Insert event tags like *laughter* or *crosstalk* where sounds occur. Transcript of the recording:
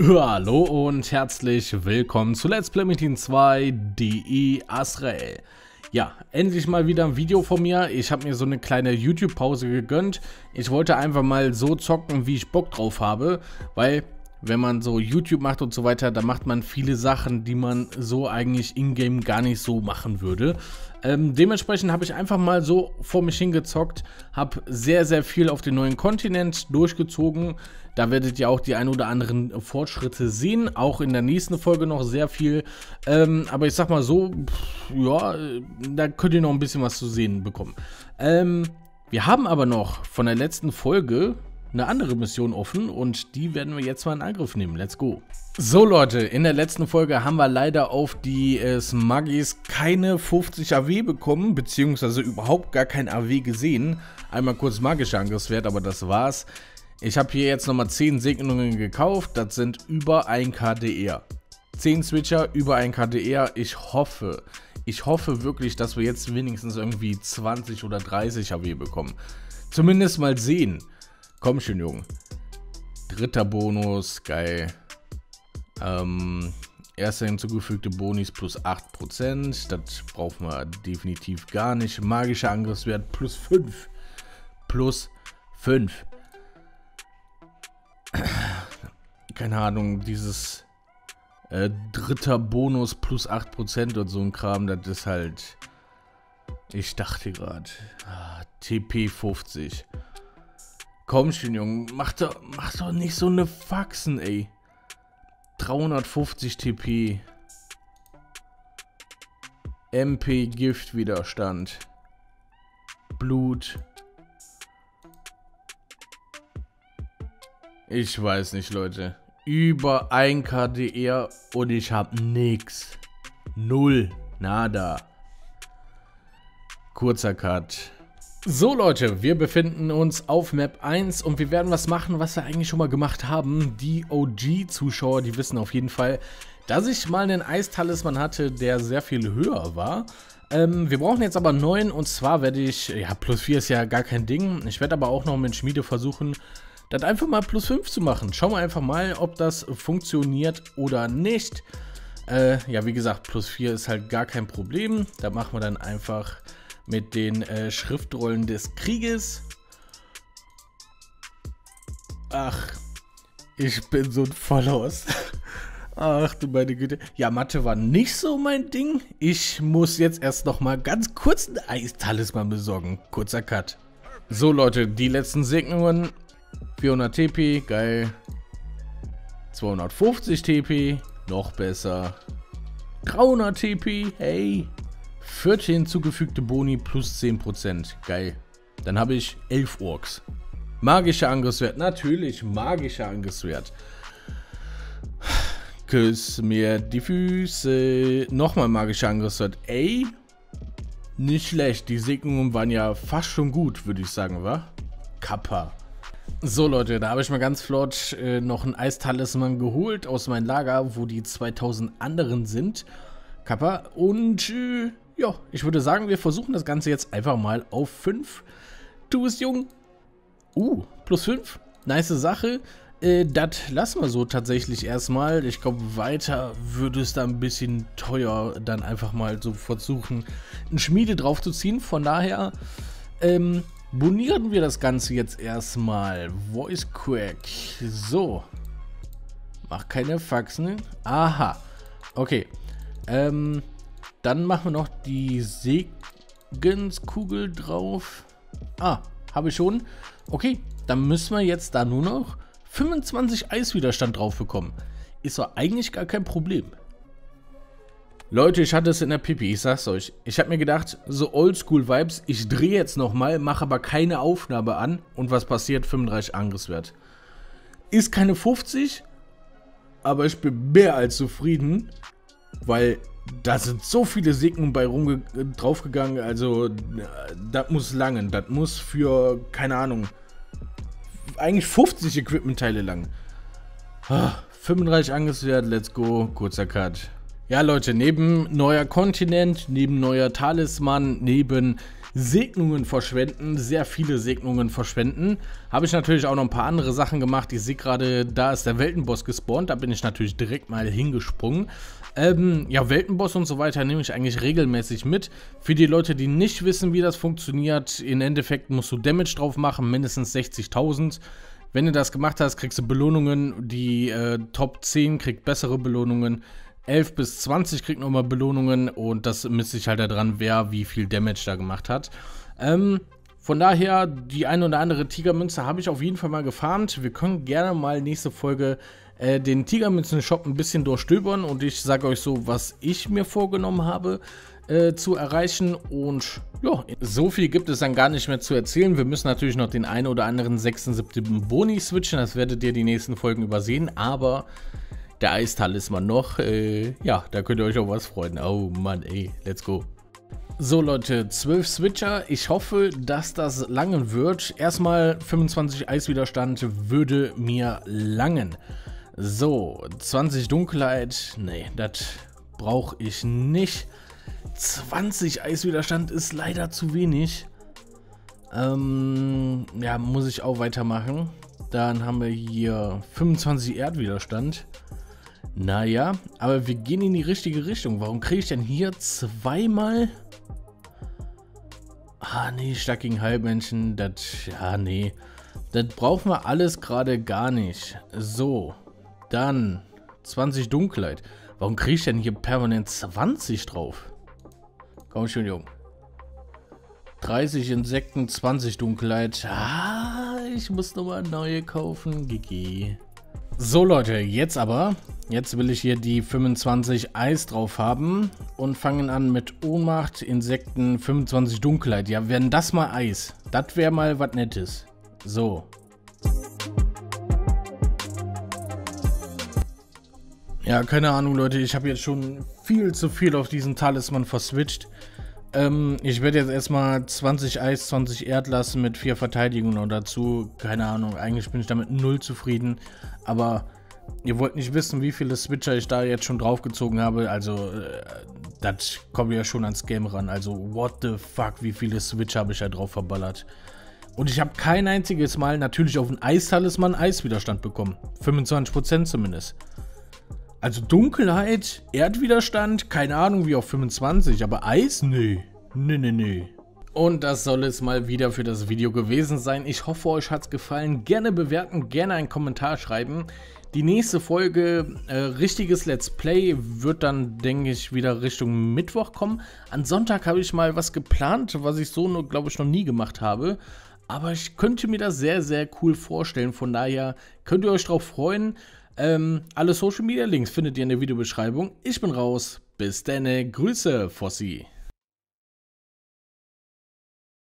Hallo und herzlich willkommen zu Let's Play Meeting 2 DE Asrael. Ja, endlich mal wieder ein Video von mir. Ich habe mir so eine kleine YouTube-Pause gegönnt. Ich wollte einfach mal so zocken, wie ich Bock drauf habe, weil wenn man so YouTube macht und so weiter, da macht man viele Sachen, die man so eigentlich in-game gar nicht so machen würde. Ähm, dementsprechend habe ich einfach mal so vor mich hingezockt, habe sehr, sehr viel auf den neuen Kontinent durchgezogen. Da werdet ihr auch die ein oder anderen Fortschritte sehen, auch in der nächsten Folge noch sehr viel. Ähm, aber ich sag mal so, pff, ja, da könnt ihr noch ein bisschen was zu sehen bekommen. Ähm, wir haben aber noch von der letzten Folge eine andere Mission offen und die werden wir jetzt mal in Angriff nehmen. Let's go. So Leute, in der letzten Folge haben wir leider auf die äh, Smuggies keine 50 AW bekommen, beziehungsweise überhaupt gar kein AW gesehen. Einmal kurz magischer Angriffswert, aber das war's. Ich habe hier jetzt nochmal 10 Segnungen gekauft, das sind über 1 KDR. 10 Switcher, über 1 KDR. Ich hoffe, ich hoffe wirklich, dass wir jetzt wenigstens irgendwie 20 oder 30 AW bekommen. Zumindest mal sehen. Komm schon, Junge. Dritter Bonus, geil. Ähm, erster hinzugefügte Bonis plus 8%. Das brauchen wir definitiv gar nicht. Magischer Angriffswert plus 5. Plus 5. Keine Ahnung, dieses äh, dritter Bonus plus 8% und so ein Kram, das ist halt. Ich dachte gerade. Ah, TP 50. Komm schon, Junge. Mach doch, mach doch nicht so eine Faxen, ey. 350 TP. MP Giftwiderstand. Blut. Ich weiß nicht, Leute. Über 1 KDR und ich hab nix. Null. Nada. Kurzer Cut. So Leute, wir befinden uns auf Map 1 und wir werden was machen, was wir eigentlich schon mal gemacht haben. Die OG-Zuschauer, die wissen auf jeden Fall, dass ich mal einen Eistalisman hatte, der sehr viel höher war. Ähm, wir brauchen jetzt aber 9 und zwar werde ich, ja plus 4 ist ja gar kein Ding, ich werde aber auch noch mit Schmiede versuchen, das einfach mal plus 5 zu machen. Schauen wir einfach mal, ob das funktioniert oder nicht. Äh, ja, wie gesagt, plus 4 ist halt gar kein Problem. Da machen wir dann einfach mit den äh, Schriftrollen des Krieges. Ach, ich bin so ein Vollaus. *laughs* Ach du meine Güte. Ja, Mathe war nicht so mein Ding. Ich muss jetzt erst noch mal ganz kurz einen Eistalisman besorgen. Kurzer Cut. So Leute, die letzten Segnungen. 400 TP, geil. 250 TP, noch besser. 300 TP, hey. 14 hinzugefügte Boni plus 10%. Geil. Dann habe ich 11 Orks. Magischer Angriffswert. Natürlich, magischer Angriffswert. Küss mir die Füße. Nochmal magischer Angriffswert. Ey. Nicht schlecht. Die Segnungen waren ja fast schon gut, würde ich sagen, wa? Kappa. So Leute, da habe ich mal ganz flott äh, noch ein Eistalisman geholt aus meinem Lager, wo die 2000 anderen sind. Kappa. Und äh, ja, ich würde sagen, wir versuchen das Ganze jetzt einfach mal auf 5. Du bist jung. Uh, plus 5. Nice Sache. Äh, das lassen wir so tatsächlich erstmal. Ich glaube, weiter würde es da ein bisschen teuer dann einfach mal so versuchen, ein Schmiede draufzuziehen. Von daher, ähm, bonieren wir das Ganze jetzt erstmal. Voice Crack. So. Mach keine Faxen. Aha. Okay. Ähm, dann machen wir noch die Segenskugel drauf. Ah, habe ich schon. Okay, dann müssen wir jetzt da nur noch 25 Eiswiderstand drauf bekommen. Ist doch eigentlich gar kein Problem. Leute, ich hatte es in der Pipi, ich sag's euch. Ich habe mir gedacht, so Oldschool-Vibes, ich drehe jetzt nochmal, mache aber keine Aufnahme an und was passiert? 35 Angriffswert. Ist keine 50, aber ich bin mehr als zufrieden, weil da sind so viele Signen bei rum draufgegangen, also das muss langen. Das muss für, keine Ahnung, eigentlich 50 Equipment-Teile lang. Ah, 35 Angriffswert, let's go, kurzer Cut. Ja Leute, neben neuer Kontinent, neben neuer Talisman, neben Segnungen verschwenden, sehr viele Segnungen verschwenden. Habe ich natürlich auch noch ein paar andere Sachen gemacht. Ich sehe gerade, da ist der Weltenboss gespawnt. Da bin ich natürlich direkt mal hingesprungen. Ähm, ja, Weltenboss und so weiter nehme ich eigentlich regelmäßig mit. Für die Leute, die nicht wissen, wie das funktioniert, im Endeffekt musst du Damage drauf machen, mindestens 60.000. Wenn du das gemacht hast, kriegst du Belohnungen. Die äh, Top 10 kriegt bessere Belohnungen. 11 bis 20 kriegt nochmal Belohnungen und das misst sich halt daran, wer wie viel Damage da gemacht hat. Ähm, von daher, die ein oder andere Tigermünze habe ich auf jeden Fall mal gefarmt. Wir können gerne mal nächste Folge äh, den Tigermünzen-Shop ein bisschen durchstöbern und ich sage euch so, was ich mir vorgenommen habe äh, zu erreichen. Und ja, so viel gibt es dann gar nicht mehr zu erzählen. Wir müssen natürlich noch den einen oder anderen 76. Boni switchen. Das werdet ihr die nächsten Folgen übersehen, aber der Eistalisman noch. Äh, ja, da könnt ihr euch auch was freuen. Oh Mann, ey, let's go. So Leute, 12 Switcher. Ich hoffe, dass das langen wird. Erstmal 25 Eiswiderstand würde mir langen. So, 20 Dunkelheit. Nee, das brauche ich nicht. 20 Eiswiderstand ist leider zu wenig. Ähm, ja, muss ich auch weitermachen. Dann haben wir hier 25 Erdwiderstand. Naja, aber wir gehen in die richtige Richtung. Warum kriege ich denn hier zweimal... Ah, nee, stark gegen Halbmenschen. Das, ja, nee. Das brauchen wir alles gerade gar nicht. So, dann 20 Dunkelheit. Warum kriege ich denn hier permanent 20 drauf? Komm schon, Junge. 30 Insekten, 20 Dunkelheit. Ah, ich muss nochmal neue kaufen. GG. So Leute, jetzt aber, jetzt will ich hier die 25 Eis drauf haben und fangen an mit Ohnmacht, Insekten, 25 Dunkelheit. Ja, werden das mal Eis. Das wäre mal was Nettes. So. Ja, keine Ahnung Leute, ich habe jetzt schon viel zu viel auf diesen Talisman verswitcht. Ähm, ich werde jetzt erstmal 20 Eis, 20 Erd lassen mit 4 Verteidigungen und dazu, keine Ahnung, eigentlich bin ich damit null zufrieden. Aber ihr wollt nicht wissen, wie viele Switcher ich da jetzt schon draufgezogen habe. Also, äh, das kommt ja schon ans Game ran. Also, what the fuck, wie viele Switcher habe ich da drauf verballert. Und ich habe kein einziges Mal natürlich auf den Eistalisman Eiswiderstand bekommen. 25% zumindest. Also Dunkelheit, Erdwiderstand, keine Ahnung wie auf 25, aber Eis? Nee. Nee, nee, nee. Und das soll es mal wieder für das Video gewesen sein. Ich hoffe, euch hat es gefallen. Gerne bewerten, gerne einen Kommentar schreiben. Die nächste Folge, äh, richtiges Let's Play, wird dann, denke ich, wieder Richtung Mittwoch kommen. An Sonntag habe ich mal was geplant, was ich so, glaube ich, noch nie gemacht habe. Aber ich könnte mir das sehr, sehr cool vorstellen. Von daher könnt ihr euch darauf freuen. Ähm, alle Social Media Links findet ihr in der Videobeschreibung. Ich bin raus. Bis dann. Grüße, Fossi.